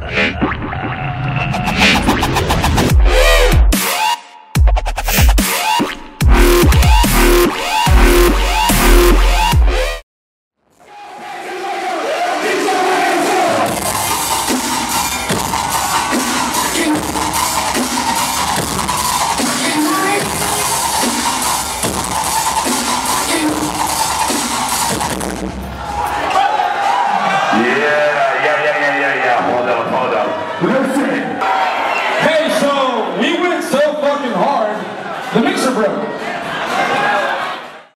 you Você